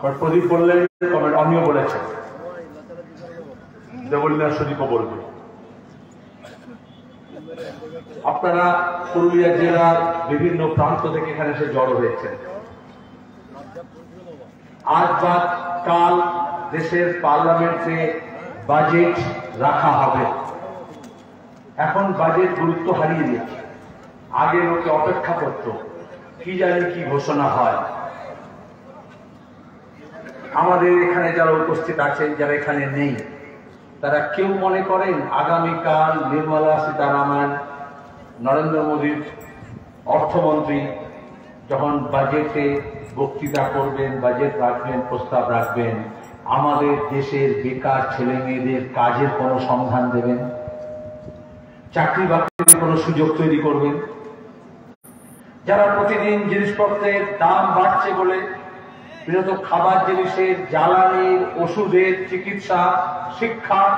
প্রদীপ বললেন কমেন্ট আমিও বলেছেন দেবলীলা শরীফও বলবে। আপনারা পুরুলিয়া জেলার বিভিন্ন প্রান্ত থেকে এখানে এসে জড়ো হয়েছেন। আজ বা কাল দেশের পার্লামেন্টে বাজেট রাখা হবে। এখন বাজেট গুরুত্ব হারিয়ে দিয়েছে আগে লোকে অপেক্ষা করত, কি জানি কি ঘোষণা হয়। আমাদের এখানে যারা উপস্থিত আছেন, যারা এখানে নেই, তারা কেউ মনে করেন আগামীকাল নির্মলা সীতারামন, নরেন্দ্র মোদীর অর্থমন্ত্রী যখন বাজেটে বক্তৃতা করবেন, বাজেট রাখবেন, প্রস্তাব রাখবেন, আমাদের দেশের বেকার ছেলে মেয়েদের কাজের কোনো সন্ধান দেবেন? চাকরি বাকরির কোনো সুযোগ তৈরি করবেন? যারা প্রতিদিন জিনিসপত্রের দাম বাড়ছে বলে বিরত খাবার জিনিসের জ্বালানির ওষুধের, চিকিৎসা, শিক্ষা।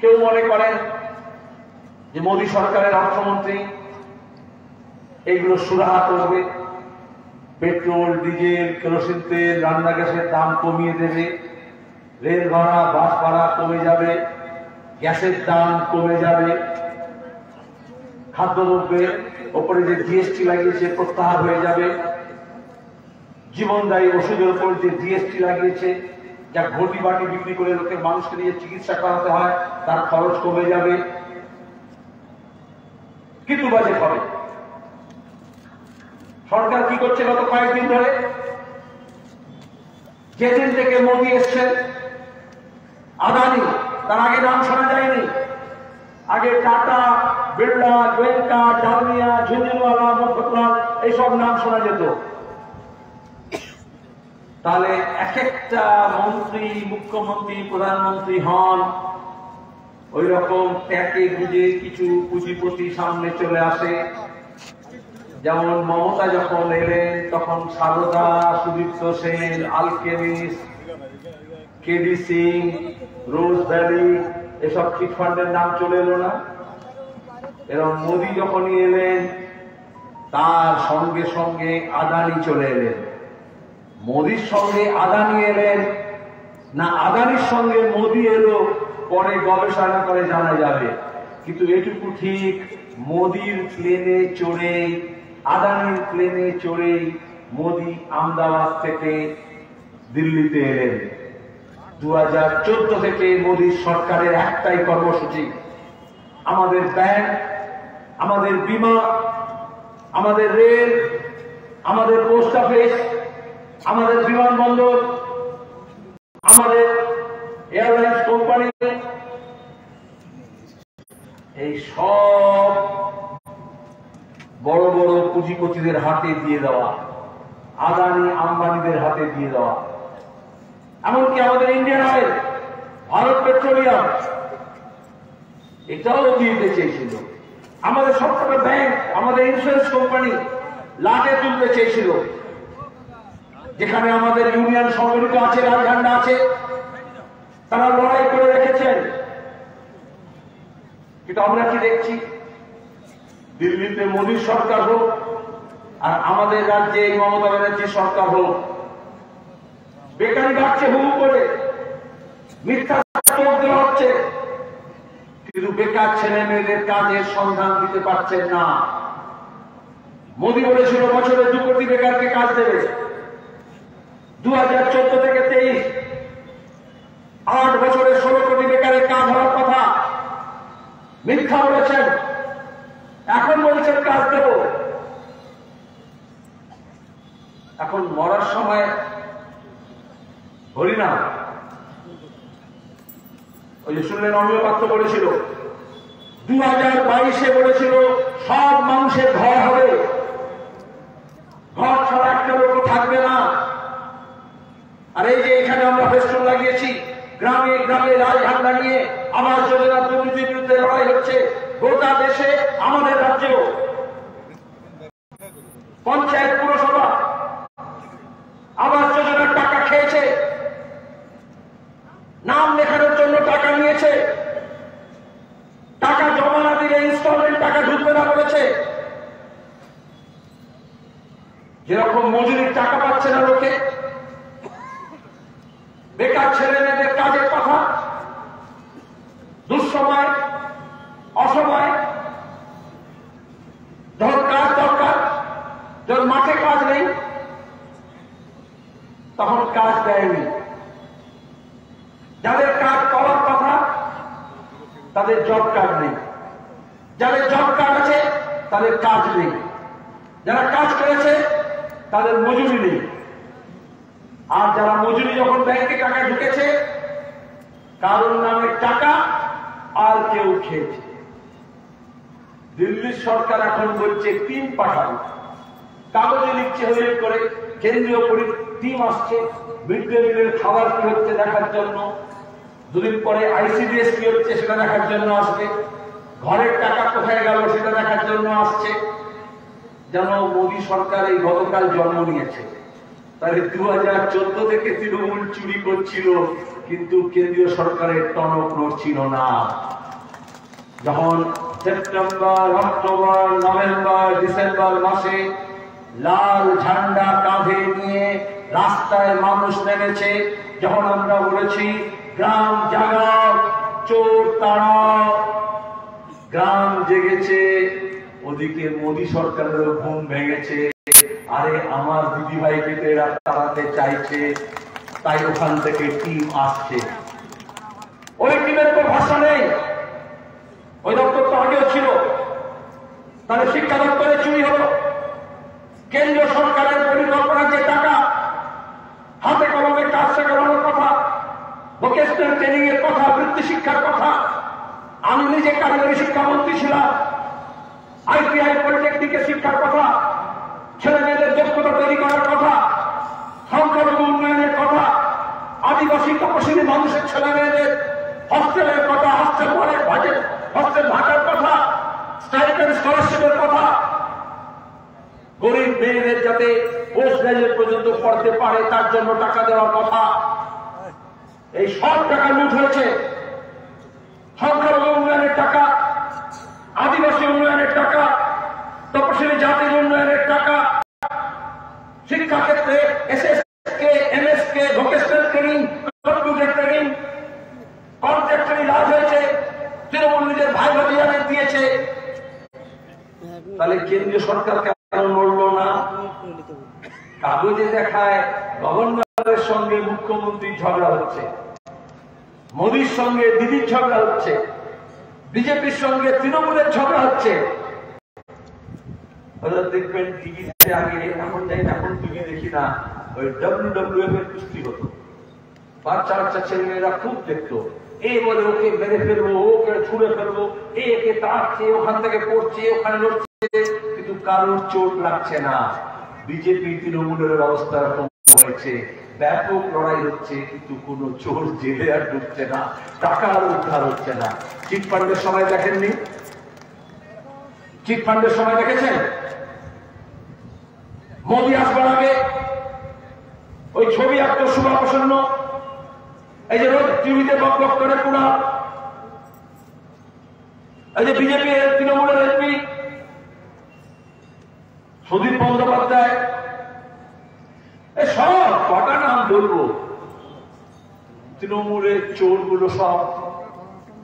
কেউ মনে করেন যে মোদী সরকারের অর্থমন্ত্রী? এইগুলো সুরাহা করবে। পেট্রোল, ডিজেল, কেরোসিন তেল, রান্না গ্যাসের দাম কমিয়ে দেবে। রেল ভাড়া, বাস ভাড়া কমে যাবে। গ্যাসের দাম কমে যাবে। খাদ্যদ্রব্যের ওপরে যে জিএসটি লাগিয়েছে, প্রত্যাহার হয়ে যাবে। জীবনদায়ী ওষুধের উপর যে জিএসটি লাগিয়েছে, যা ঘটি বাটি বিক্রি করে লোকের মানুষকে নিয়ে চিকিৎসা করাতে হয়, তার খরচ কমে যাবে। কিন্তু বাজেট হবে সরকার কি করছে গত কয়েকদিন ধরে? যেদিন থেকে মোদী এসছেন, আদানি, তার আগে নাম শোনা যায়নি। আগে টাটা, বিড়লা গোয়েঙ্কা ডালমিয়া ঝুঁঝুনওয়ালা মফতলাল, এইসব নাম শোনা যেত। তাহলে এক একটা মন্ত্রী, মুখ্যমন্ত্রী, প্রধানমন্ত্রী হন। ওই রকম ট্যাকে গুজে কিছু পুঁজিপতি সামনে চলে আসে। যেমন মমতা যখন এলেন, তখন Saradha, Sudipta Sen, Alchemist KD Singh, Rose Valley, এসব চিটফান্ডের নাম চলে এলো না? এবং মোদী যখনই এলেন, তার সঙ্গে সঙ্গে আদানি চলে এলেন। মোদির সঙ্গে আদানি এলেন। না, আদানির সঙ্গে মোদি এলো, পরে গবেষণা করে জানা যাবে। কিন্তু এটুকু ঠিক, মোদির প্লেনে চড়ে আদানির প্লেনে চড়ে মোদি আমদাবাদ থেকে দিল্লিতে এলেন। দু হাজার চোদ্দ থেকে মোদীর সরকারের একটাই কর্মসূচি, আমাদের ব্যাংক, আমাদের বিমা, আমাদের রেল, আমাদের পোস্ট অফিস আমাদের বিমানবন্দর, আমাদের এয়ারলাইন্স কোম্পানি, এই সব বড় বড় পুঁজিপতিদের হাতে দিয়ে দেওয়া, আদানি আম্বানিদের হাতে দিয়ে দেওয়া। এমনকি আমাদের ইন্ডিয়ান অয়েল, ভারত পেট্রোলিয়াম, এটাও দিয়ে দিতে চেয়েছিল আমাদের সবকটা ব্যাংক আমাদের ইন্স্যুরেন্স কোম্পানি লাটে তুলতে চেয়েছিল। যেখানে আমাদের ইউনিয়ন সংগঠিত আছে রাজঝান্ডা আছে, তারা লড়াই করে রেখেছেন। কিন্তু আমরা কি দেখছি? দিল্লিতে মোদীর সরকার হোক আর আমাদের রাজ্যে মমতা ব্যানার্জির সরকার হোক, বেকারি বাড়ছে হুহু করে, মিথ্যা হচ্ছে, কিন্তু বেকার ছেলে মেয়েদের কাজের সন্ধান দিতে পারছেন না। মোদী বলেছিল বছরে দু কোটি বেকারকে কাজ দেবে। দু হাজার চোদ্দ থেকে তেইশ। আট বছরে ষোলো কোটি বেকারের কাজ হওয়ার কথা। মিথ্যা বলেছেন। এখন বলছেন কাজ দেব। এখন মরার সময় হরিনাম ওই যে শুনলেন অমিয় পাত্র বলেছিল। দু হাজার বাইশে বলেছিল, সব মানুষের ঘর হবে ঘর ছাড়া একটা লোক থাকবে না আর এই যে এখানে আমরা ফেস্টুন লাগিয়েছি গ্রামে গ্রামে লাল ঝান্ডা নিয়ে আমার যোজনা দুর্নীতির বিরুদ্ধে লড়াই হচ্ছে গোটা দেশে আমাদের রাজ্যেও পঞ্চায়েত পুরসভা আবাস যোজনার টাকা খেয়েছে নাম লেখানোর জন্য টাকা নিয়েছে টাকা জমা না দিলে ইনস্টলমেন্ট টাকা ঢুকবে না বলেছে যেরকম যখন মজুরির টাকা পাচ্ছে না লোকে বেকার ছেলে মেয়েদের কাজের কথা দুঃসময় অসময় যখন কাজ দরকার যখন মাঠে কাজ নেই তখন কাজ দেয়নি যাদের কাজ করার কথা তাদের জব কার্ড নেই যাদের জব কার্ড আছে তাদের কাজ নেই যারা কাজ করেছে তাদের মজুরি নেই আর যারা মজুরি যখন ব্যাংকে টাকা ঢুকেছে কারোর নামে টাকা আর কেউ খেয়েছে। দিল্লির সরকার এখন বলছে টিম পাঠাবো কাগজে লিখছে হয়ে করে। কেন্দ্রীয় টিম আসছে। মিড ডে মিলের খাবার কি হচ্ছে দেখার জন্য? দুদিন পরে আইসিডিএস কি হচ্ছে সেটা দেখার জন্য আসবে। ঘরের টাকা কোথায় গেল সেটা দেখার জন্য আসছে। যেন মোদী সরকার এই গতকাল জন্ম নিয়েছে। তাহলে দু হাজার চোদ্দ থেকে তৃণমূল চুরি করছিল, কিন্তু কেন্দ্রীয় সরকারের টনক নড়ছিল না। যখন সেপ্টেম্বর, অক্টোবর, নভেম্বর, ডিসেম্বর মাসে লাল ঝান্ডা কাঁধে নিয়ে রাস্তায় মানুষ নেমেছে, যখন আমরা বলেছি, গ্রাম জাগাও, চোর তাড়াও। গ্রাম জেগেছে ওদিকে মোদী সরকারের ঘুম ভেঙেছে, আরে আমার দিদি ভাইকে তো তাড়াতে চাইছে, তাই ওখান থেকে টিম আসছে। ওই টিমের তো ভাষা নেই। ওই দপ্তর তো আগেও ছিল। তাহলে শিক্ষা দপ্তরে চুরি হলো। কেন্দ্রীয় সরকারের পরিকল্পনা যে টাকা, হাতে কলমে কাজ শেখানোর কথা ভোকেশনাল ট্রেনিং এর কথা, বৃত্তি শিক্ষার কথা, আমি নিজে কারিগরি শিক্ষামন্ত্রী ছিলাম। আইটিআই পলিটেকনিকের শিক্ষার কথা, ছেলে মেয়েদের দক্ষতা তৈরি করার কথা, সংখ্যালঘু উন্নয়নের কথা, আদিবাসী তপশিলী মানুষের ছেলে মেয়েদের হস্টেলের কথা, হস্টেল ঘরের বাজেট হস্টেল ভাটার কথা স্টাইপেন্ড স্কলারশিপের কথা। গরিব মেয়েদের যাতে পোস্ট গ্রাজুয়েট পর্যন্ত পড়তে পারে, তার জন্য টাকা দেওয়ার কথা। এই সব টাকা লুট হয়েছে। সংখ্যালঘু উন্নয়নের টাকা আদিবাসী উন্নয়নের টাকা, তপশিলি জাতির উন্নয়নের টাকা শিক্ষা ক্ষেত্রে SS K MS K vocational training computer training কন্ট্রাক্টরি লাভ হয়েছে, তৃণমূল নিজের ভাই ভাবিয়াদের দিয়েছে। তাহলে কেন্দ্রীয় সরকার কেন নড়লো না? কাগজে দেখায় গভর্নরের সঙ্গে মুখ্যমন্ত্রীর ঝগড়া হচ্ছে, মোদীর সঙ্গে দিদির ঝগড়া হচ্ছে। বিজেপির সঙ্গে তৃণমূলের ঝগড়া হচ্ছে। দেখবেন টিভিতে আগে এখন যাই এখন টিভি দেখি না, ওই এফ এর কুস্তি হতো। বাচ্চা বাচ্চা ছেলেমেয়েরা খুব দেখতো। এ বলে ওকে মেরে ফেলব ওকে ছুঁড়ে ফেলব একে তাড়ছে, ওখান থেকে পড়ছে, ওখানে লড়ছে। কিন্তু কারোর চোট লাগছে না। বিজেপি তৃণমূলের অবস্থা হয়েছে ব্যাপক লড়াই হচ্ছে, কিন্তু কোন চোর জেলে আর ঢুকছে না টাকা আর উদ্ধার হচ্ছে না। চিট ফান্ডের সময় দেখেননি? চিট ফান্ডের সময় দেখেছেন? মোদী আসবার আগে ওই ছবি আঁকতো শুভা প্রসন্ন, এই যে রোজ টিভিতে বক বক করে পুরা এই যে বিজেপি তৃণমূলের এমপি সুদীপ বন্দ্যোপাধ্যায় সব কটা নাম বলব? তৃণমূলের চোরগুলো সব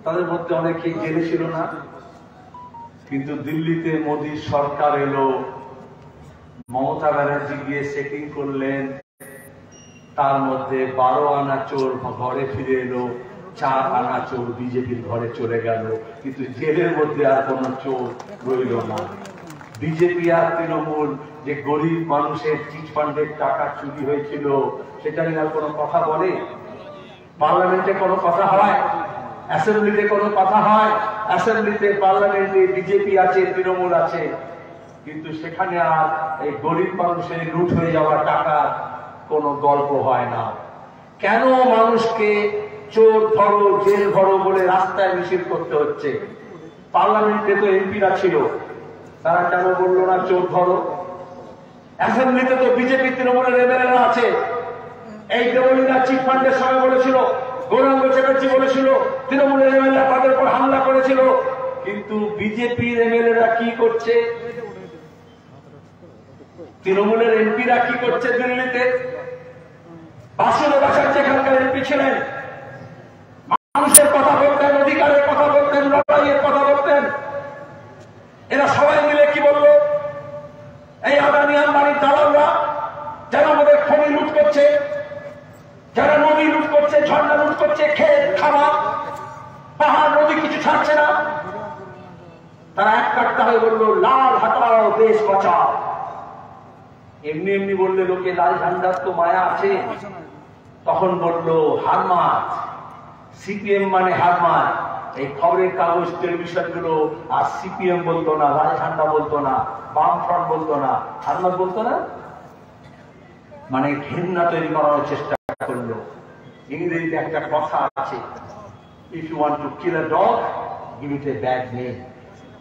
তাদের মধ্যে অনেকেই জেলে ছিল না। কিন্তু দিল্লিতে মোদীর সরকার এলো, মমতা ব্যানার্জি গিয়ে সেটিং করলেন। তার মধ্যে বারো আনা চোর ঘরে ফিরে এলো, চার আনা চোর বিজেপির ঘরে চলে গেল। কিন্তু জেলের মধ্যে আর কোন চোর রইল না। বিজেপি আর তৃণমূল যে গরিব মানুষের চিট ফান্ডের টাকা চুরি হয়েছিল, সেটা নিয়ে আর কোনো কথা বলে? পার্লামেন্টে কোনো কথা হয়? অ্যাসেম্বলিতে কোনো কথা হয়? অ্যাসেম্বলিতে পার্লামেন্টে বিজেপি আছে, তৃণমূল আছে, কিন্তু সেখানে আর এই গরিব মানুষের লুট হয়ে যাওয়া টাকা কোনো গল্প হয় না। কেন মানুষকে চোর ধরো, জেল ধরো বলে রাস্তায় মিছিল করতে হচ্ছে? পার্লামেন্টে তো এমপিরা ছিল। তারা কেন বলল না, চোর ধরো? অ্যাসেম্বলিতে তো বিজেপি, তৃণমূলের এমএলএরা আছে। এই দেবলীরা চিট ফান্ডের সময় বলেছিল, গৌরাঙ্গ চ্যাটার্জি বলেছিল, তৃণমূলের এমএলএ তাদের উপর হামলা করেছিল। কিন্তু বিজেপির এমএলএরা কি করছে? তৃণমূলের এমপিরা কি করছে দিল্লিতে? বাসনে বাসার যেখানকার এমপি ছিলেন মানুষের কথা বলতেন অধিকারের কথা বলতেন লড়াইয়ের কথা বলতেন এরা সবাই মিলে কি বলল এই আদানি আম্বানির দালালরা যারা আমাদের খনি লুট করছে যারা নদী লুট করছে ঝর্ণা লুট করছে ক্ষেত খাবার পাহাড় নদী কিছু ছাড়ছে না তারা এক কাটতে হয়ে বলল লাল হাটাও দেশ বাঁচাও। এমনি এমনি বললে লোকে, লাল ঝান্ডার তো মায়া আছে। তখন বলল, হারমাত, সিপিএম মানে হারমাত। এই খবরের কাগজ, টেলিভিশনগুলো আর সিপিএম বলতো না, লাল ঝান্ডা বলতো না বাম ফ্রন্ট বলতো না, হারমাত বলতো না? মানে ঘৃণা তৈরি করার চেষ্টা করল। ইংরেজিতে একটা কথা আছে if you want to kill a dog give it a bad name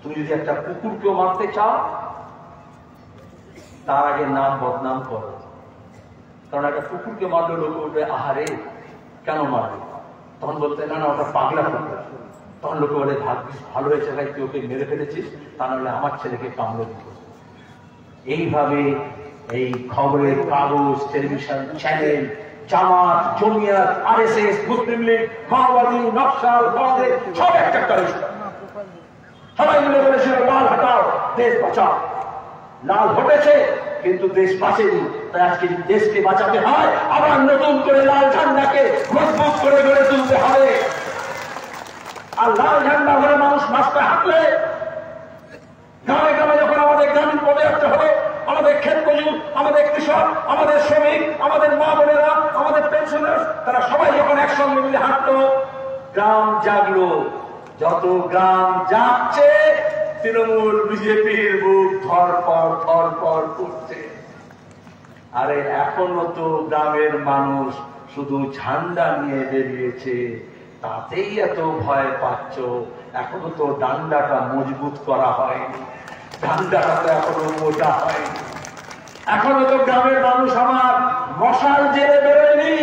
তুমি যদি একটা কুকুরকেও মারতে চাও তার আগে নাম বদনাম করো। কারণ একটা কুকুরকে মারলে লোক বলবে, আহারে, কেন মারবে তখন বলতে, না না, ওটা পাগলা কুকুর। তখন লোকে বলে ভাগ্যিস ভালো হয়েছে ভাই, তুই ওকে মেরে ফেলেছিস, তা নাহলে আমার ছেলেকে কামড়ে দিত এইভাবে এই খবরের কাগজ, television channel, Jamaat, Jamiat R S S Muslim League, মাওবাদী, নকশাল কংগ্রেস সব একটা সবাই মিলে বলেছিল, লাল হটাও, দেশ বাঁচাও। লাল ঘটেছে, কিন্তু দেশ বাঁচেনি। তাই আজকে দেশকে বাঁচাতে হয়, আবার নতুন করে লাল ঝান্ডাকে মজবুত করে গড়ে তুলতে হবে। আর লাল ঝান্ডা ধরে মানুষ মাস্কে হাঁটলে, গ্রামে গ্রামে যখন আমাদের গ্রামীণ পদযাত্রা হবে, আমাদের ক্ষেত মজুর আমাদের কৃষক, আমাদের শ্রমিক, আমাদের মা বোনেরা, আমাদের পেনশনার তারা সবাই যখন একসঙ্গে মিলে হাঁটলো, গ্রাম জাগলো। যত গ্রাম যাচ্ছে তৃণমূল বিজেপির বুক ধরপর ধরপর করছে। আরে এখনও তো গ্রামের মানুষ শুধু ঝান্ডা নিয়ে বেরিয়েছে, তাতেই এত ভয় পাচ্ছ। এখনও তো ডান্ডাটা মজবুত করা হয়নি। ডান্ডাটা তো এখনও মোটা হয়নি। এখনও তো গ্রামের মানুষ আমার মশাল জেলে বেরোয়নি।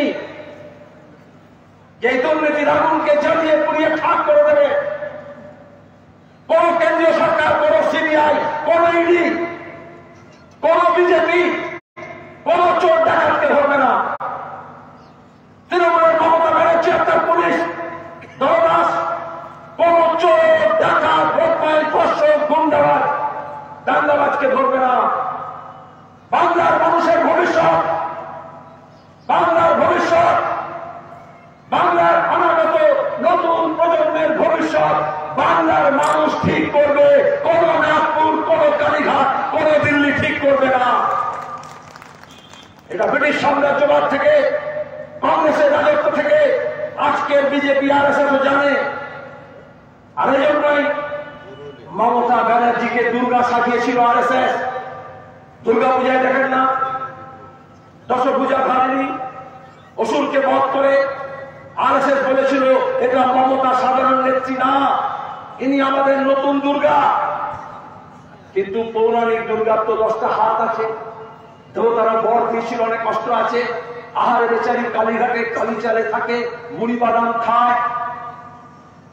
যে দুর্নীতির আগুনকে জ্বালিয়ে পুড়িয়ে খাক করে দেবে। কোন কেন্দ্রীয় সরকার, কোন সিবিআই, কোন ইডি, কোন বিজেপি, কোন চোর ডাকাতকে ধরবে না। তৃণমূলের মমতা ব্যানার্জি আপনার পুলিশ দরদাস কোন চোর, ডাকাত বদমাই ফসল, গুন্ডাবাজ দান্দাবাজকে ধরবে না। বাংলার মানুষের ভবিষ্যৎ বাংলার ভবিষ্যৎ বাংলার অনাগত নতুন প্রজন্মের ভবিষ্যৎ বাংলার মানুষ ঠিক করবে কোন নাগপুর কোন কালীঘাট কোন দিল্লি ঠিক করবে না ব্রিটিশ সাম্রাজ্যবাদ থেকে, কংগ্রেসের রাজত্ব থেকে আজকের বিজেপি আর এস জানে। আর এই জন্যই মমতা ব্যানার্জিকে দুর্গা সাজিয়েছিল আর এস এস। দুর্গা পূজায় দেখেন না দশ পূজা ভাবেনি অসুরকে বধ করে আর এস এস বলেছিল, এটা মমতা সাধারণ নেত্রী না, ইনি আমাদের নতুন দুর্গা। কিন্তু পৌরাণিক দুর্গার তো দশটা হাত আছে। দেবতারা বর দিয়েছিল অনেক কষ্ট আছে। আহারে বেচারি কালীঘাটে কালীচালে থাকে মুড়ি বাদাম খায়।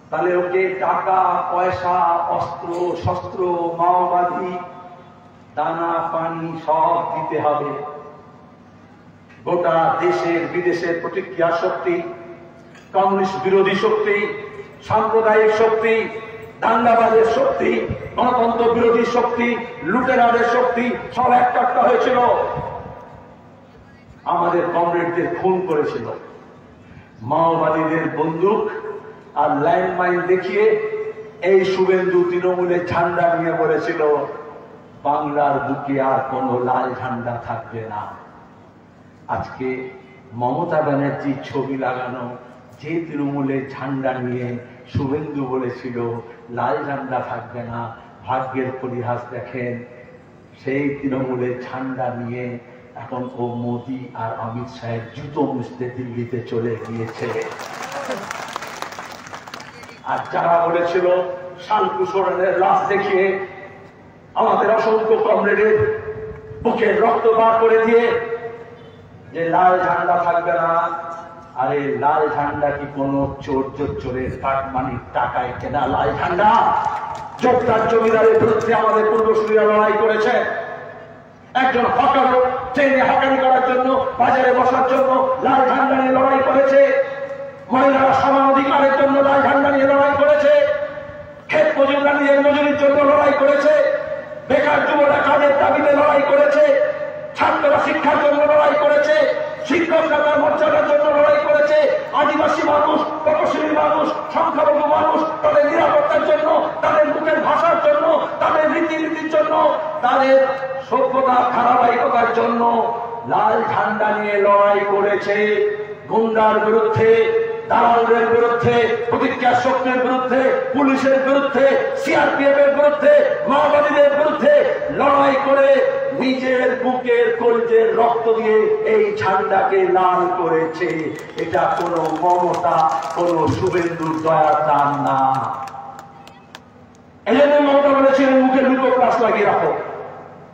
তাহলে ওকে টাকা, পয়সা, অস্ত্র, শস্ত্র, মাওবাদী, দানা, পানি সব দিতে হবে। গোটা দেশের, বিদেশের প্রতিক্রিয়া শক্তি, কমিউনিস্ট বিরোধী শক্তি, সাম্প্রদায়িক শক্তি দাঙ্গাবাজের শক্তি গণতন্ত্র বিরোধী শক্তি, লুটেরাদের শক্তি, সব একটা হয়েছিল। আমাদের কমরেডদের খুন করেছিল। মাওবাদীদের বন্দুক আর ল্যান্ড মাইন দেখিয়ে এই শুভেন্দু তৃণমূলের ঝান্ডা নিয়ে বলেছিল, বাংলার বুকে আর কোনো লাল ঝান্ডা থাকবে না। আজকে মমতা ব্যানার্জির ছবি লাগানো যে তৃণমূলের ঝান্ডা নিয়ে শুভেন্দু বলেছিল লাল ঝান্ডা থাকবে না, ভাগ্যের পরিহাস দেখেন। সেই তৃণমূলের ঝান্ডা নিয়ে এখন ও মোদি আর অমিত শাহের জুতো মুছতে দিল্লিতে চলে গিয়েছে। আর যারা বলেছিল শালকু সোরেনের লাশ দেখিয়ে আমাদের অসংখ্য কমরেডের বুকের রক্ত বার করে দিয়ে যে লাল ঝান্ডা থাকবে না আরে লাল ঝান্ডা কি কোন চোর চোর চোরের কাটমানির টাকায় কেনা লাল ঝান্ডা? যোগদার জমিদারের বিরুদ্ধে আমাদের পূর্বসূরীরা লড়াই করেছে। একজন হকার ট্রেনে হকারি করার জন্য বাজারে বসার জন্য লাল ঝান্ডা নিয়ে লড়াই করেছে। মহিলারা সমান অধিকারের জন্য লাল ঝান্ডা নিয়ে লড়াই করেছে। ক্ষেত মজুররা নিজের মজুরির জন্য লড়াই করেছে। বেকার যুবরা কাজের দাবিতে লড়াই করেছে? ছাত্ররা শিক্ষার জন্য লড়াই করেছে। শিক্ষকরা জন্য লড়াই করেছে। আদিবাসী মানুষ তপশিলী মানুষ, সংখ্যালঘু মানুষ, তাদের নিরাপত্তার জন্য, তাদের মুখের ভাষার জন্য, তাদের রীতিনীতির জন্য, তাদের সভ্যতা, ধারাবাহিকতার জন্য লাল ঝান্ডা নিয়ে লড়াই করেছে। গুন্ডার বিরুদ্ধে দালালদের বিরুদ্ধে প্রতিজ্ঞা শক্তির বিরুদ্ধে, পুলিশের বিরুদ্ধে সিআরপিএফ এর বিরুদ্ধে, মাওবাদীদের বিরুদ্ধে লড়াই করে নিজের বুকের কলজের রক্ত দিয়ে এই ঝান্ডাকে লাল করেছে। এটা কোনো মমতা, কোনো শুভেন্দুর দয়ার দান না। এই জন্য মমতা বলেছিলেন, মুখে দুটো ক্লাস লাগিয়ে রাখো।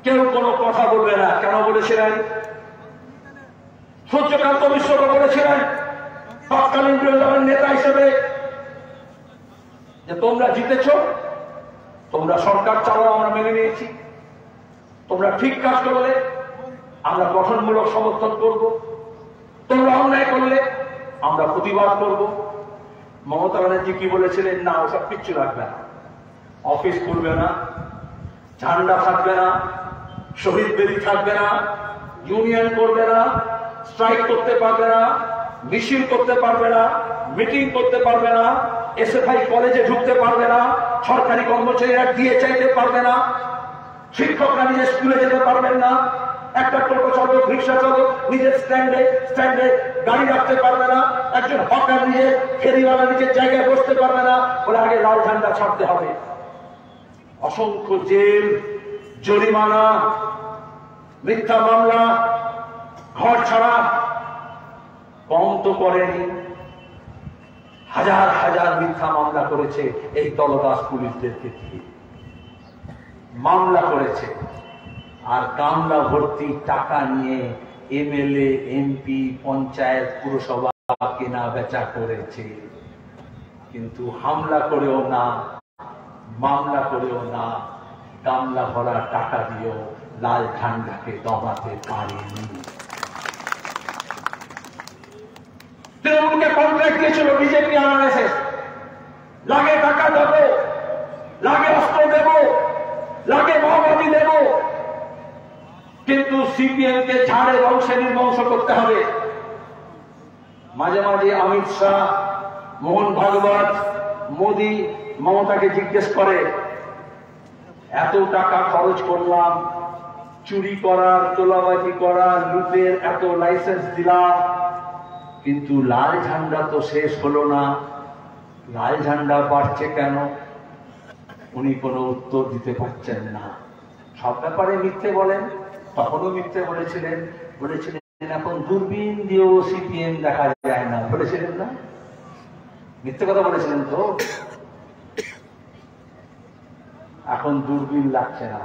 কেউ কোনো কথা বলবে না। কেন বলেছিলেন? সূর্যকান্ত মিশ্রকে বলেছিলেন তৎকালীন বিরোধী নেতা হিসেবে যে তোমরা জিতেছ, তোমরা সরকার চালাও আমরা মেনে নিয়েছি। তোমরা ঠিক কাজ করলে, আমরা গঠনমূলক সমর্থন করব। তোমরা অন্যায় করলে, আমরা প্রতিবাদ করব। মমতা ব্যানার্জি কি বলেছিলেন? না, ওসব কিচ্ছু রাখবে না। অফিস খুলবে না, ঝান্ডা থাকবে না, শহীদ বেদি থাকবে না, ইউনিয়ন করবে না, স্ট্রাইক করতে পারবে না মিছিল করতে পারবে না, মিটিং করতে পারবে না, এসএফআই কলেজে ঢুকতে পারবে না, সরকারি কর্মচারীরা দিয়ে চাইতে পারবে না, শিক্ষকরা নিজের স্কুলে যেতে পারবেন না, একটা টোটো চালক, রিক্সা চালক নিজের স্ট্যান্ডে স্ট্যান্ডে গাড়ি রাখতে পারবে না, একজন হকার নিজের ফেরিওয়ালা নিজের জায়গায় বসতে পারবে না, বলে আগে লাল ঝান্ডা ছাড়তে হবে। অসংখ্য জেল, জরিমানা, মিথ্যা মামলা, ঘর ছাড়া কম তো করেনি। হাজার হাজার মিথ্যা মামলা করেছে এই দলদাস পুলিশদেরকে দিয়ে। মামলা করেছে। আর কামলা ভর্তি টাকা নিয়ে এমএলএ, এমপি, পঞ্চায়েত, পুরসভা কেনা বেচা করেছে। কিন্তু হামলা করেও না, মামলা করেও না, গামলা ভরা টাকা দিয়েও লাল ঠান্ডাকে দমাতে পারেনি। তৃণমূলকে কন্ট্রাক্ট দিয়েছিল, বিজেপি আরএসএস লাগে টাকা দেব, লাগে অস্ত্র দেব, লাগে মাওবাদী দেব। কিন্তু সিপিএম কে ঝাড়ে বংশে নির্বংশ করতে হবে। মাঝে মাঝে অমিত শাহ, মোহন ভাগবত, মোদি মমতাকে জিজ্ঞেস করে, এত টাকা খরচ করলাম, চুরি করার, তোলাবাজি করার, লুটের এত লাইসেন্স দিলাম কিন্তু লাল ঝান্ডা তো শেষ হলো না। লাল ঝান্ডা বাড়ছে কেন? উনি কোনো উত্তর দিতে পারছেন না। সব ব্যাপারে মিথ্যে বলেন। তখনও মিথ্যে বলেছিলেন। বলেছিলেন, এখন দূরবীন দিয়েও সিপিএম দেখা যায় না। বলেছিলেন না? মিথ্যে কথা বলেছিলেন তো। এখন দূরবীন লাগছে না।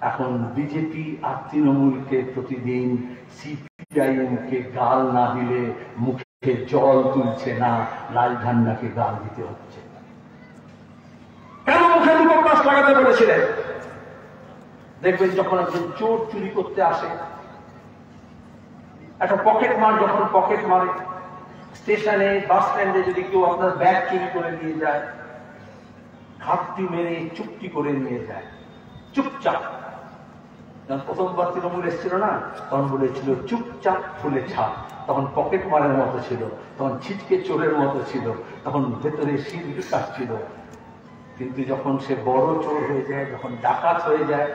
এখন বিজেপি আর তৃণমূলকে প্রতিদিন সিপিআইএম কে গাল না দিলে মুখে জল তুলছে না, লাল ঝান্ডাকে গাল দিতে হচ্ছে দেখবেন যখন একজন চোর চুরি করতে আসে, একটা পকেট মার, যখন পকেট মারে, স্টেশনে, বাস স্ট্যান্ডে যদি কেউ আপনার ব্যাগ চুরি করে নিয়ে যায় ঘাটতি মেরে চুক্তি করে নিয়ে যায়, চুপচাপ। প্রথমবার তৃণমূল এসেছিল না, তখন বলেছিল, চুপচাপ ফুলে ছাপ। তখন পকেট মারের মতো ছিল, তখন ছিটকে চোরের মতো ছিল, তখন ভেতরে শীত বিকাশ ছিল। কিন্তু যখন সে বড় চোর হয়ে যায়, যখন ডাকাত হয়ে যায়,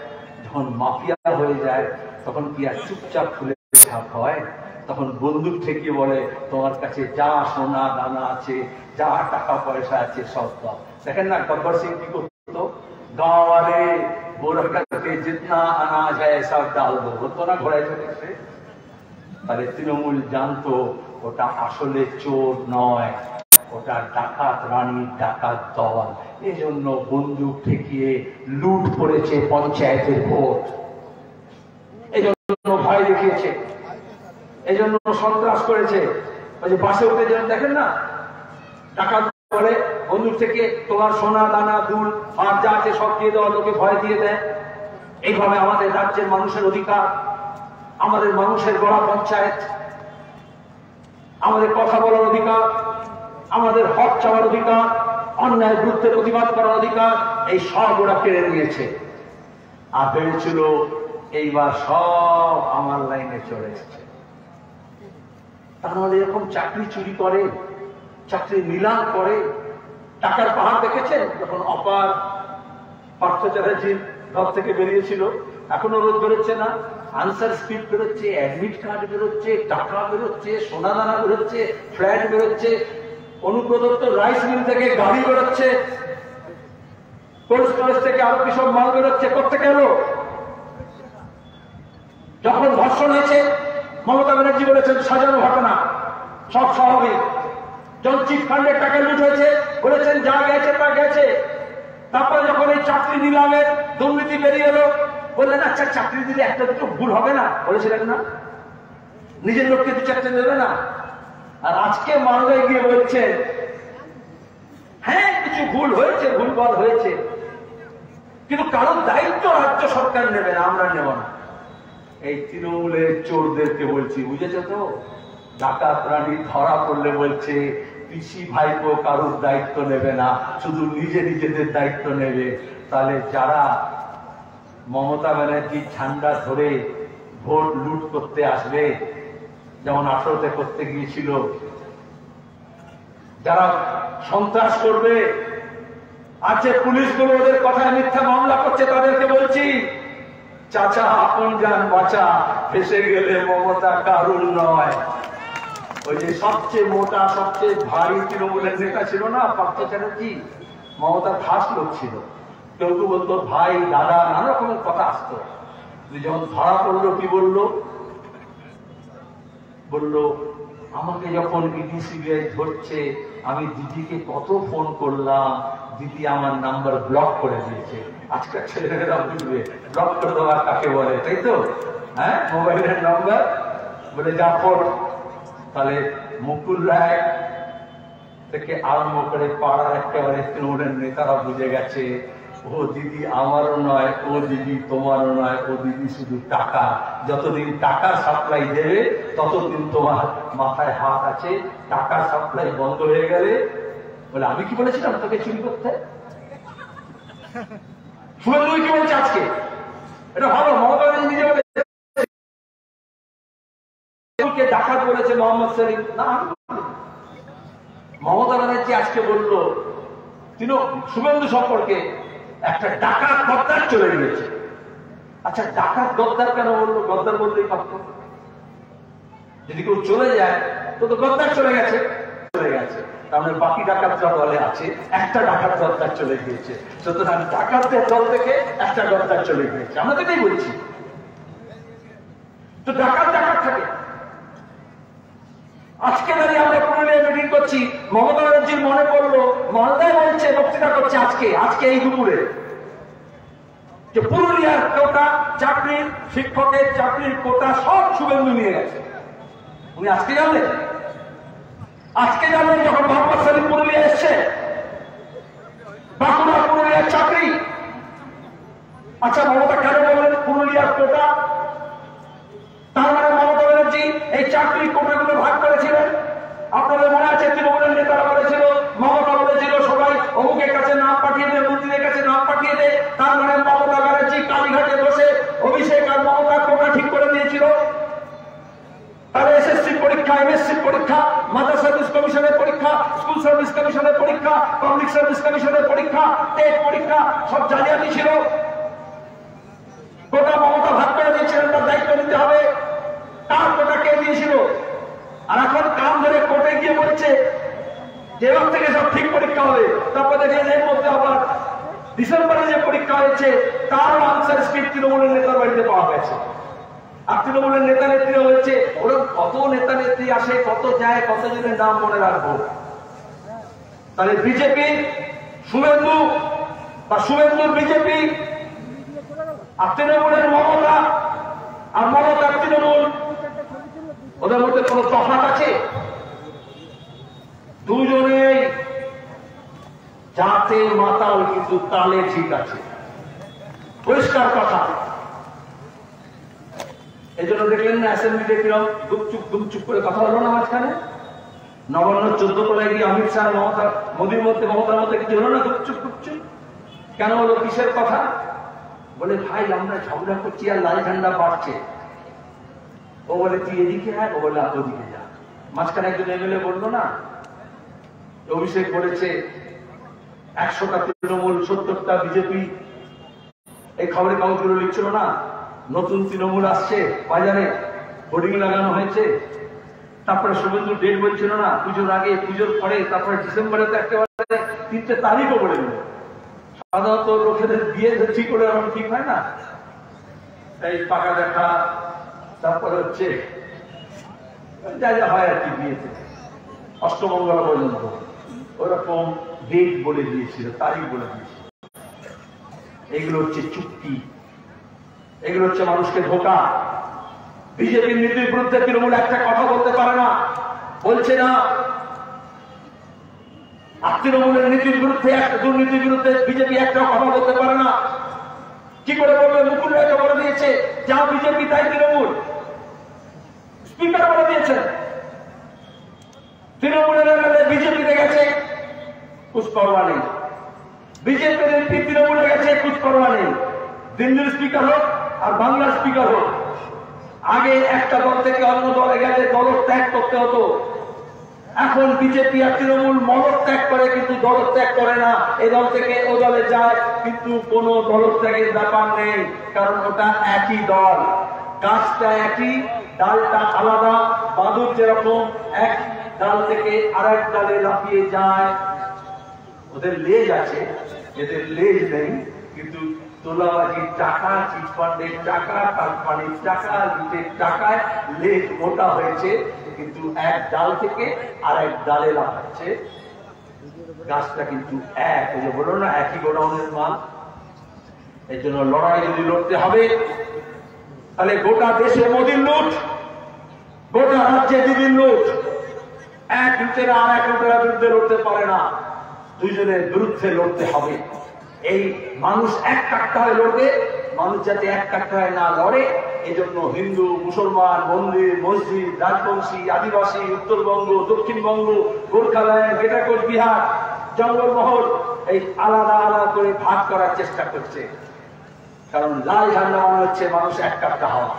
যখন মাফিয়া হয়ে যায়, তখন কি আর চুপচাপ ফুলে ছাপ হয়? তখন বন্দুক ঠেকিয়ে বলে, তোমার কাছে যা সোনা দানা আছে, যা টাকা পয়সা আছে, সব দেখেন না, গব্বর সিং কি করতো? গাঁও वाले वो करके जितना अनाज है सब डाल दो হতো না ঘোড়ায় চড়ে এসে তাহলে তৃণমূল জানতো ওটা আসলে চোর নয় ওটা ডাকাত রানী ডাকাত দল এই জন্য বন্দুক ঠেকিয়ে লুট করেছে পঞ্চায়েতের ভোট এই জন্য ভয় দেখিয়েছে এই জন্য সন্ত্রাস করেছে ওই যে বাসে উঠে যেন দেখেন না ডাকাত বলে বন্দুক থেকে তোমার সোনা, দানা, দুল, আর যা আছে সব দিয়ে দেওয়া লোকে ভয় দিয়ে দেয়। এইভাবে আমাদের রাজ্যের মানুষের অধিকার, আমাদের মানুষের গড়া পঞ্চায়েত, আমাদের কথা বলার অধিকার, আমাদের হক চাওয়ার অধিকার, অন্যায় গুরুত্বের প্রতিবাদ করার অধিকার, এই সব ওরা কেড়ে নিয়েছে। আর ভেবেছিল এইবার সব আমার লাইনে চলে এসেছে। তার মানে এরকম চাকরি চুরি করে চাকরি নিলাম করে টাকার পাহাড় দেখেছেন? যখন অপার পার্থ চ্যাটার্জি ঘর থেকে বেরিয়েছিল, এখনও রোদ বেরোচ্ছে না আনসার স্ক্রিপ্ট বেরোচ্ছে অ্যাডমিট কার্ড বেরোচ্ছে, টাকা বেরোচ্ছে, সোনা দানা বেরোচ্ছে ফ্ল্যাট বেরোচ্ছে, অনুপ্রদত্ত রাইস মিল থেকে গাড়ি বেরোচ্ছে কোল্ড স্টোরেজ থেকে আরও কি সব মাল বেরোচ্ছে করতে গেল যখন ধর্ষণ হয়েছে, মমতা ব্যানার্জি বলেছেন, সাজানো ঘটনা, সব স্বাভাবিক। বলেছেন যা গেছে তা গেছে। তারপরে যখন এই চাকরি নিলামের দুর্নীতি বেরিয়ে এলো, বললেন আচ্ছা চাকরি দিলে একটা দুটো ভুল হবে না। বলেছিলেন না। নিজের লোককে দু চারটে দেবে না। আর আজকে মালদায় গিয়ে বলছে হ্যাঁ কিছু ভুল হয়েছে ভুলভাল হয়েছে। কিন্তু কারোর দায়িত্ব রাজ্য সরকার নেবে না, আমরা নেব না। এই তৃণমূলের চোরদেরকে বলছি, বুঝেছ তো? ডাকাত রানী ধরা পড়লে বলছে, পিসি ভাইপো কারোর দায়িত্ব নেবে না, শুধু নিজে নিজেদের দায়িত্ব নেবে। তাহলে যারা মমতা ব্যানার্জির ঝান্ডা ধরে ভোট লুট করতে আসবে, যেমন আঠারোতে করতে গিয়েছিল, যারা সন্ত্রাস করবে, আছে পুলিশগুলো ওদের কথায় মিথ্যা মামলা করছে, তাদেরকে বলছি, চাচা, আপন যান বাঁচা, ফেসে গেলে মমতা কারুর নয়। ওই যে সবচেয়ে মোটা, সবচেয়ে ভারী তৃণমূলের নেতা ছিল না, পার্থ চ্যাটার্জি মমতার খাস লোক ছিল। কেউ কেউ বলতো, ভাই, দাদা, নানা রকমের কথা আসতো। যখন ধরা পড়ল, কি বলল? বলল, আমাকে যখন ইডি সিবিআই ধরছে, আমি দিদিকে কত ফোন করলাম, দিদি আমার নাম্বার ব্লক করে দিয়েছে। আজকাল ছেলেমেয়েরা বুঝবে, ব্লক করে দেওয়া কাকে বলে, তাই তো? হ্যাঁ মোবাইলের নাম্বার? বলে, যা ফোন। তাহলে মুকুল রায় থেকে আরম্ভ করে পাড়ার একেবারে তৃণমূলের নেতারা বুঝে গেছে, ও দিদি আমারও নয়, ও দিদি তোমারও নয়, ও দিদি শুধু টাকা। যতদিন টাকার সাপ্লাই দেবে, ততদিন তোমার মাথায় হাত আছে টাকার সাপ্লাই বন্ধ হয়ে গেলে, বলে আমি কি বলেছিলাম তোকে চুরি করতে? কি বলছে আজকে? এটা ভালো, মমতা নিজে বলেছে কে ডাকাত বলেছে মোহাম্মদ সেলিম না মমতা ব্যানার্জি আজকে বলল, তিনি, শুভেন্দু সম্পর্কে একটা ডাকাত গদ্দার চলে গিয়েছে। আচ্ছা ডাকাত গদ্দার কেন বলল? গদ্দার বললেই পারত। যদি কেউ চলে যায়, তো তো গদ্দার চলে গেছে। চলে গেছে। তাহলে বাকি ডাকাতরা দলে আছে, একটা ডাকাত গদ্দার চলে গিয়েছে। সুতরাং ডাকাতদের দল থেকে একটা গদ্দার চলে গিয়েছে। আমরা তো বলছি। তো ডাকাত ডাকাত থাকে। আজকে দাঁড়িয়ে আমরা পুরুলিয়ায় মিটিং করছি। মমতা ব্যানার্জির মনে পড়ল মালদায় বলছে, বক্তৃতা করছে আজকে আজকে এই দুপুরে। যে পুরুলিয়ার কোটা, চাকরির শিক্ষকের চাকরির কোটা সব শুভেন্দু নিয়ে গেছে। উনি আজকে জানলেন? আজকে জানলেন যখন মোহাম্মদ সেলিম পুরুলিয়া এসছে। বাঁকুড়া পুরুলিয়ার চাকরি। আচ্ছা মমতা কেন বললেন পুরুলিয়ার কোটা? তার মানে মমতা ব্যানার্জি এই চাকরি কোটাগুলো ভাগ করেছিলেন আপনাদের মনে আছে তৃণমূলের নেতারা বলেছিল মমতা বলেছিল সবাই অমুকের কাছে নাম পাঠিয়ে দে, মন্ত্রীদের কাছে নাম পাঠিয়ে দে। তার মানে মমতা ব্যানার্জি কালীঘাটে বসে অভিষেক আর মমতা কোটা ঠিক করে দিয়েছিল। তাহলে এসএসসি পরীক্ষা এমএসসি পরীক্ষা মাদার সার্ভিস কমিশনের পরীক্ষা স্কুল সার্ভিস কমিশনের পরীক্ষা পাবলিক সার্ভিস কমিশনের পরীক্ষা টেট পরীক্ষা, সব জালিয়াতি ছিল। গোটা মমতা ভাগ করে দিয়েছিলেন, তার দায়িত্ব নিতে হবে। তার কোটা কে দিয়েছিল? আর এখন কাম ধরে কোর্টে গিয়ে বলছে এবার থেকে সব ঠিক পরীক্ষা হবে, তারপরে যে এর মধ্যে আবার ডিসেম্বরে যে পরীক্ষা হয়েছে, তার আনসার স্ক্রিপ্ট তৃণমূলের নেতার বাড়িতে পাওয়া গেছে। আর তৃণমূলের নেতা নেত্রীরা বলছে ওরা কত নেতা নেত্রী আসে, কত যায়, কত জনের নাম মনে রাখব। তাহলে বিজেপি শুভেন্দু, বা শুভেন্দুর বিজেপি আর তৃণমূলের মমতা, আর মমতার তৃণমূল, ওদের মধ্যে কোনো তফাৎ আছে? দুজনেই জাতে মাতাল, কিন্তু তালে ঠিক আছে। পরিষ্কার কথা। এই জন্য দেখলেন না অ্যাসেম্বলিতে কিরম গুপচুপ গুপচুপ করে কথা হলো না মাঝখানে? নবান্ন, চোদ্দ তলায় গিয়ে অমিত শাহ, মমতা, মোদীর মধ্যে, মমতার মধ্যে কিছু হলো না গুপচুপ গুপচুপ কেন হলো কিসের কথা? বলে, ভাই, আমরা ঝগড়া করছি আর লাল ঝান্ডা বাড়ছে। ও বলে, তুই এদিকে আয়। ও বলে ওদিকে যা। মাঝখানে একজন এমএলএ বলল, না অভিষেক করেছে। একশোটা তৃণমূল, সত্তরটা বিজেপি। এই খবরের কাগজগুলো লিখছিল না? নতুন তৃণমূল আসছে বাজারে। হোর্ডিং লাগানো হয়েছে। তারপরে শুভেন্দু ডেট বলছিল না, পুজোর আগে পুজোর পরে, তারপরে ডিসেম্বরে তো একেবারে তিনটে তারিখও বলে দিল। সাধারণত লোকেদের বিয়ে ঠিক করে এমন ঠিক হয় না? এই পাকা দেখা, তারপরে হচ্ছে, যা যা হয় আর কি বিয়েতে। অষ্টমঙ্গলা পর্যন্ত। ওরকম ডেট বলে দিয়েছিল, তারিখ বলে দিয়েছিল। এগুলো হচ্ছে চুক্তি। এগুলো হচ্ছে মানুষকে ধোকা। বিজেপির নীতির বিরুদ্ধে তৃণমূল একটা কথা বলতে পারে না, বলছে না। আর তৃণমূলের নীতির বিরুদ্ধে একটা দুর্নীতির বিরুদ্ধে বিজেপি একটা কথা বলতে পারে না। কি করে বলবে? মুকুল রায় বলে দিয়েছে, যা বিজেপি, তাই তৃণমূল। স্পিকার বলে দিয়েছেন। তৃণমূলের বিজেপিতে গেছে। করবা নেই। বিজেপির এমপি তৃণমূলে গেছে করবা নেই। দিল্লির স্পিকার হোক আর বাংলার স্পিকার হোক। আগে একটা দল থেকে অন্য দলে গেলে দল ত্যাগ করতে হতো। এখন বিজেপি আর তৃণমূল মদত ত্যাগ করে, কিন্তু দল ত্যাগ করে না। এই দল থেকে ও দলে যায়, কিন্তু কোন দলত্যাগের ব্যাপার নেই, কারণ ওটা একই দল। গাছটা একই, ডালটা আলাদা। বাদুর যেরকম এক ডাল থেকে আরেক ডালে লাফিয়ে যায় ওদের লেজ আছে, এদের লেজ নেই, কিন্তু তোলাবাজির টাকা চিটফান্ডের টাকা কালপানির টাকা, লুটের টাকায় লেজ মোটা হয়েছে, কিন্তু এক ডাল থেকে আর এক ডালে লাগাচ্ছে গাছটা কিন্তু এক যে বলল না, একই গোডাউনের মাল। এর জন্য লড়াই যদি লড়তে হবে, তাহলে গোটা দেশে মোদির লুট, গোটা রাজ্যে দিদির লুট। এক লুটেরা আর এক লুটেরা বিরুদ্ধে লড়তে পারে না। দুজনের বিরুদ্ধে লড়তে হবে। এই মানুষ এক কাঠটায় লড়বে, মানুষ যাতে এক কাঠটায় না লড়ে, এজন্য হিন্দু, মুসলমান, মন্দির, মসজিদ, রাজবংশী, আদিবাসী, উত্তরবঙ্গ, দক্ষিণবঙ্গ, গোর্খাল্যান্ড গেটা বিহার, জঙ্গলমহল, এই আলাদা আলাদা করে ভাগ করার চেষ্টা করছে। কারণ লাল ঝান্ডা মানে হচ্ছে মানুষ এক কাঠটা হওয়া।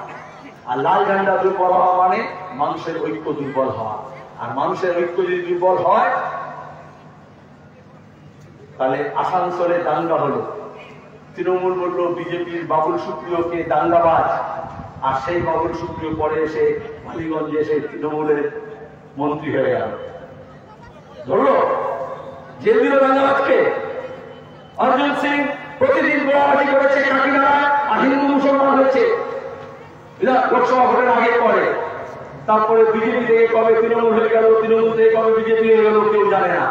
আর লাল ঝান্ডা দুর্বল হওয়া মানে মানুষের ঐক্য দুর্বল হওয়া। আর মানুষের ঐক্য যদি দুর্বল হয় তাহলে আসানসোলে দাঙ্গা হলো। তৃণমূল বলল, বিজেপির বাবুল সুপ্রিয়কে দাঙ্গাবাজ। আর সেই বাবুল সুপ্রিয় পরে এসে মালিগঞ্জে এসে তৃণমূলের মন্ত্রী হয়ে গেল। ধরলো? জেল দিল দাঙ্গাবাজকে। অর্জুন সিং প্রতিদিন গোড়াবাজি করেছে কাকিনাড়ায় আর হিন্দু মুসলমান হয়েছে। লোকসভা ভোটের আগে পরে তারপরে বিজেপি থেকে কবে তৃণমূল হয়ে গেল, তৃণমূল থেকে কবে বিজেপি হয়ে গেল কেউ জানে না।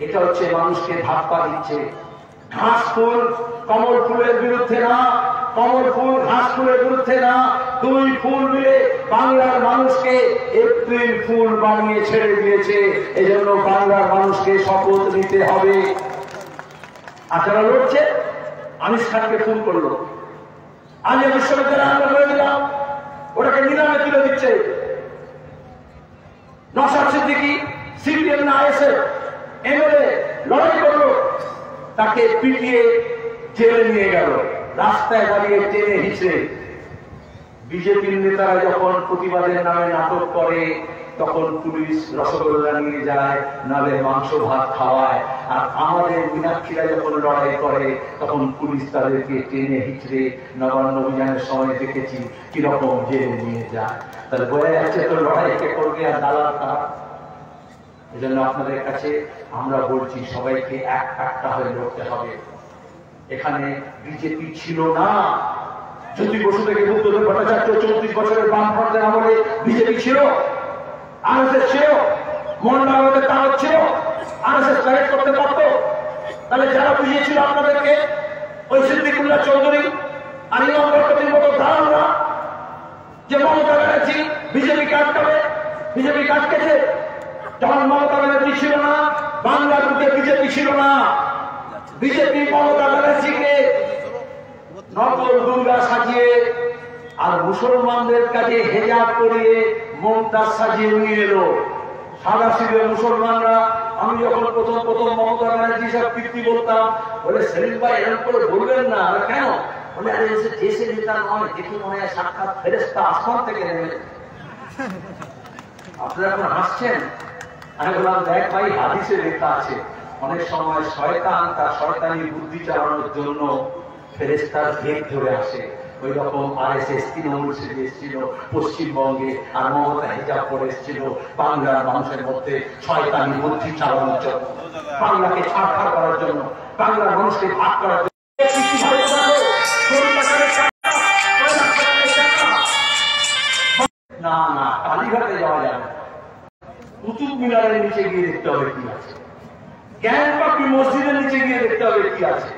এটা হচ্ছে মানুষকে ধাপ্পা দিচ্ছে। ঘাস ফুল, কমল ফুলের বিরুদ্ধে না, কমল ফুল, ঘাস ফুলের বিরুদ্ধে না। দুই ফুল মিলে বাংলার মানুষকে এপ্রিল ফুল বানিয়ে ছেড়ে দিয়েছে। এজন্য বাংলার মানুষকে শপথ নিতে হবে। আর যারা লড়ছে? আমিষ খানকে খুন করল। আমি বিশ্ববিদ্যালয় আমরা দিলাম। ওটাকে নিলামে তুলে দিচ্ছে। নসাদ সিদ্দিকি, সিপিএম না এসে এমএলএ লড়াই করল, তাকে পিটিয়ে জেলে নিয়ে গেল। রাস্তায় দাঁড়িয়ে টেনে হিচড়ে। বিজেপির নেতারা যখন প্রতিবাদের নামে নাটক করে, তখন পুলিশ রসগোল্লা নিয়ে যায়, নালে মাংস ভাত খাওয়ায়। আর আমাদের মীনাক্ষীরা যখন লড়াই করে, তখন পুলিশ তাদেরকে টেনে হিচড়ে, নবান্ন অভিযানের সময় দেখেছি কীরকম জেলে নিয়ে যায়। তাহলে বোঝা যাচ্ছে তো লড়াইকে করবে আর দালাল তারা। এজন্য আপনাদের কাছে আমরা বলছি, সবাইকে এক একটা হয়ে লড়তে হবে। এখানে বিজেপি ছিল না। জ্যোতি বসু থেকে বুদ্ধদেব ভট্টাচার্য চৌত্রিশ বছরের বামফ্রন্টের আমলে বিজেপি ছিল আর ছিল মোহনবাগানের কাগজ ছিল আর এস এস করতে পারতো। তাহলে যারা বুঝিয়েছিল আপনাদেরকে, ওই সিদ্দিকুল্লাহ চৌধুরী আর ইমাম বরকতির মতো ধারণা যে মমতা ব্যানার্জি বিজেপিকে আটকাবে বিজেপিকে আটকেছে যখন মমতা ব্যানার্জি ছিল না বাংলার বুকে বিজেপি ছিল না। বিজেপি মমতা ব্যানার্জিকে নকল দুর্গা সাজিয়ে আর মুসলমানদের কাছে হেজাব করিয়ে মমতাজ সাজিয়ে নিয়ে এলো। সাদা সিধে মুসলমানরা, আমি যখন প্রথম প্রথম মমতা ব্যানার্জি সব কীর্তি বলতাম, বলে, সেলিম ভাই, এরকম করে বলবেন না কেন? বলে, আরে, এসে দেশে নেতা নয় দেখি মনে হয় সাক্ষাৎ ফেরেস্তা আসমান থেকে নেমে আপনারা এখন হাসছেন? আমি বললাম, দেখ ভাই, হাদিসে লেখা আছে, অনেক সময় শয়তান তার শয়তানি বুদ্ধি চালানোর জন্য ফেরেস্তার ভেদ ধরে আসে। ওই রকম আর এস এস তৃণমূল সেজে এসেছিল, পশ্চিমবঙ্গে আর মমতা হিজাব এসেছিল, বাংলার মানুষের মধ্যে শয়তানি বুদ্ধি চালানোর জন্য, বাংলাকে করার জন্য, বাংলার মানুষকে ভাগ করার জন্য। না না কালীঘাটে যাওয়া যাবে না। কুতুব মিনারের নিচে গিয়ে দেখতে হবে কি আছে। পাপি মসজিদের নিচে গিয়ে দেখতে হবে কি আছে।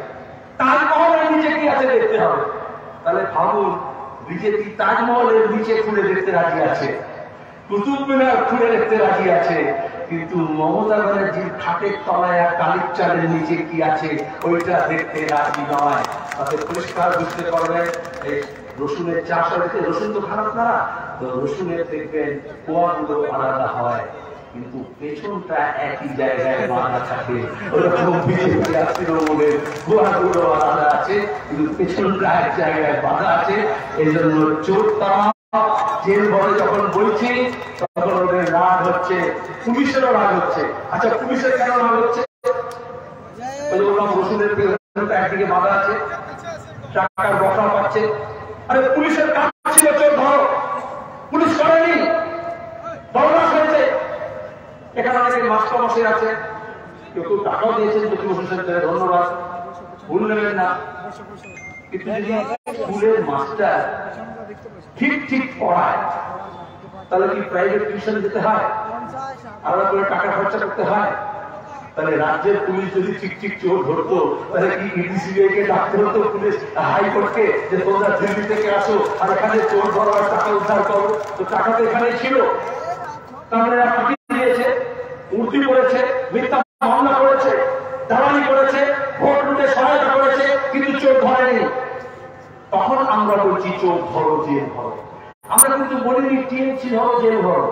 তাজমহলের নিচে কি আছে দেখতে হবে। তাহলে ভাবুন, বিজেপি তাজমহলের নিচে খুলে দেখতে রাজি আছে। কুতুব মিনার খুলে দেখতে রাজি আছে। কিন্তু মমতা ব্যানার্জির খাটের তলায় আর কালির চালের নিচে কি আছে, ওইটা দেখতে রাজি নয়। তাতে পরিষ্কার বুঝতে পারবেন, এই রসুনের চাষ হয়েছে রসুন তো খারাপ না? তো রসুনের দেখবেন আলাদা হয়। কিন্তু পেছনটা একই জায়গায় বাঁধা থাকে। ওরকম বিজেপি আছে কিন্তু পেছনটা এক জায়গায় বাঁধা আছে। এই জন্য চোরটা জেল বলে যখন বলছি তখন ওদের রাগ হচ্ছে, পুলিশেরও রাগ হচ্ছে। আচ্ছা পুলিশের কেন রাগ হচ্ছে? পেছনটা একদিকে বাঁধা আছে বসা পাচ্ছে। আরে পুলিশের কাজ ছিল চোর ধরো। পুলিশ করেনি। হয়েছে এখানে অনেকে মাস্টার মশাই আছে। কেউ কেউ টাকাও দিয়েছেন সেন্টারে ধন্যবাদ। ভুল নেবেন না। কিন্তু যদি স্কুলের মাস্টার ঠিক ঠিক পড়ায় তাহলে কি প্রাইভেট টিউশন যেতে হয়? আলাদা করে টাকা খরচা করতে হয়? তাহলে রাজ্যের পুলিশ যদি ঠিক ঠিক চোর ধরতো তাহলে কি ইডিসিবিআই কে ডাকতে হতো পুলিশ হাইকোর্টকে যে তোমরা দিল্লি থেকে আসো আর এখানে চোর ধরো টাকা উদ্ধার করো? তো টাকা তো এখানে ছিল। তাহলে উর্দি করেছে, মিথ্যা মামলা করেছে দালালি করেছে, ভোট লুটে সহায়তা করেছে, কিন্তু চোর ধরেনি। তখন আমরা বলছি চোর ধরো, জেল ধরো। আমরা কিন্তু বলিনি, টিএমসি ধরো, জেল ধরো।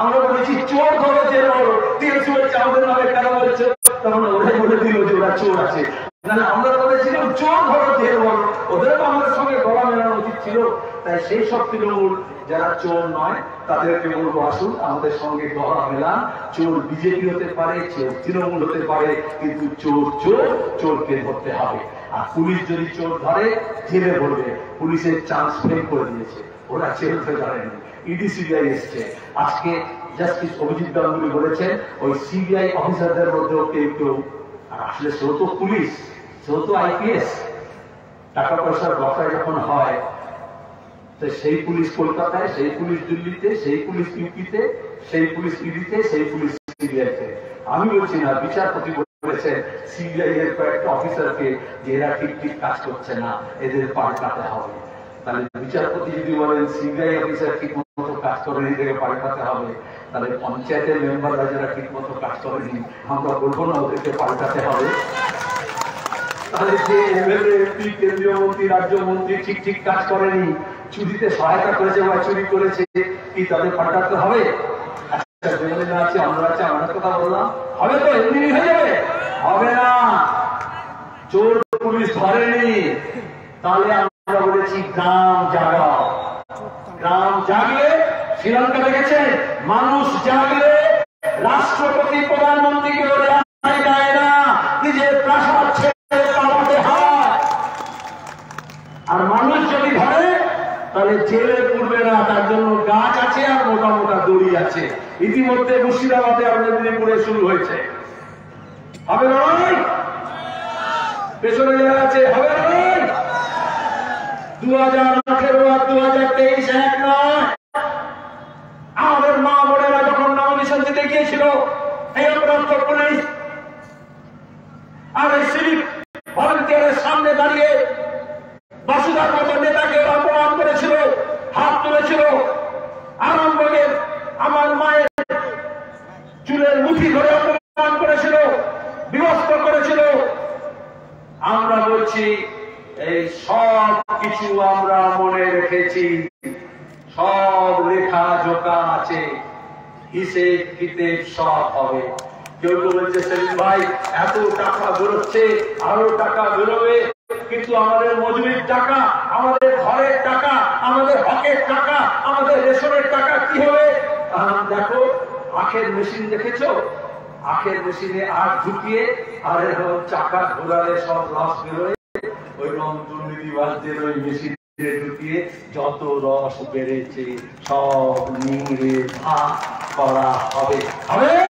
আমরা বলেছি, চোর ধরো, জেল ধরো। টিএমসি বলছে, আমাদের নামে কেন বলছে? তখন ওরাই বলে দিল যে ওরা চোর আছে। না আমরা বলেছিলাম, চোর ধরো, জেল ধরো। ওদেরও আমাদের সঙ্গে গলা মেলানো উচিত ছিল। তাই সেই সব তৃণমূল যারা চোর নয়, তাদেরকে বলব আসুন, আমাদের সঙ্গে গলা মেলান চোর বিজেপি হতে পারে, চোর তৃণমূল হতে পারে, কিন্তু চোর চোর, চোরকে ধরতে হবে। আর পুলিশ যদি চোর ধরে, জেলে ভরবে। পুলিশের চান্স ফেল করে দিয়েছে। ওরা হয়ে দাঁড়ায়নি। ইডি, সিবিআই এসছে। আজকে জাস্টিস অভিজিৎ গাঙ্গুলি বলেছেন, ওই সিবিআই অফিসারদের মধ্যেও কেউ কেউ আসলে সেও তো পুলিশ, সেও তো আইপিএস। টাকা পয়সার বসায় যখন হয় তো সেই পুলিশ কলকাতায়, সেই পুলিশ দিল্লিতে, সেই পুলিশ ইউপিতে, সেই পুলিশ ইডিতে, সেই পুলিশ সিবিআইতে। আমি বলছি না, বিচারপতি বলেছেন, সিবিআই এর কয়েকটা অফিসারকে যে এরা ঠিক ঠিক কাজ করছে না, এদের পাল্টাতে হবে। তাহলে বিচারপতি যদি বলেন, সিবিআই অফিসার ঠিক মতো কাজ করেনি, এদেরকে পাল্টাতে হবে, তাহলে পঞ্চায়েতের মেম্বাররা যারা ঠিক মতো কাজ করেনি, আমরা বলব না, ওদেরকে পাল্টাতে হবে। তাহলে যে এমএলএ, এমপি, কেন্দ্রীয় মন্ত্রী ঠিক ঠিক কাজ করেনি চুরিতে সহায়তা করেছে বা চুরি করেছে, কি তাদের পাল্টাতে হবে? আচ্ছা গ্রাম গ্রাম জাগলে মানুষ জাগলে রাষ্ট্রপতি, প্রধানমন্ত্রীকে রেহাই দেয় না নিজের প্রাসাদ ছেড়ে পালাতে হয় আর মানুষ যদি ধরে তাহলে জেলে পড়বে না তার জন্য গাছ আছে আর মোটা মোটা দড়ি আছে। ইতিমধ্যে মুর্শিদাবাদে আর মেদিনীপুরে শুরু হয়েছে। হবে নয় পেছনে যারা আছে, হবে নয় দু হাজার আঠেরো আর দু হাজার তেইশ, এক নয় আমাদের মা বোনেরা যখন নমিনেশন দিতে গিয়েছিল, এই অপরাধ পুলিশ আর এই সিভিক ভলেন্টিয়ারের সামনে দাঁড়িয়ে বাসুদার মতো নেতাকে অপমান করেছিল হাত তুলেছিল আরামবাগের আমার মায়ের চুলের মুঠি ধরে অপমান করেছিল বিভস্ত করেছিল আমরা বলছি এই সব কিছু আমরা মনে রেখেছি সব লেখা জোকা আছে হিসেব কিতেব সব হবে কেউ কেউ বলছে, সেলিম ভাই, এত টাকা বেরোচ্ছে, আরও টাকা বেরোবে। কিন্তু আমাদের মজুরির টাকা, আমাদের ঘরের টাকা, আমাদের হকের টাকা, আমাদের রেশনের টাকা কি হবে? দেখো, আখের মেশিন দেখেছ? আখের মেশিনে আখ ঢুকিয়ে আর এরকম চাকা ঘোরালে সব রস বেরোয়। ওইরকম দুর্নীতিবাজদের ওই মেশিনে ঢুকিয়ে যত রস বেড়েছে, সব নিংড়ে ভাগ করা হবে। হবে?